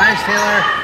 Nice, Taylor.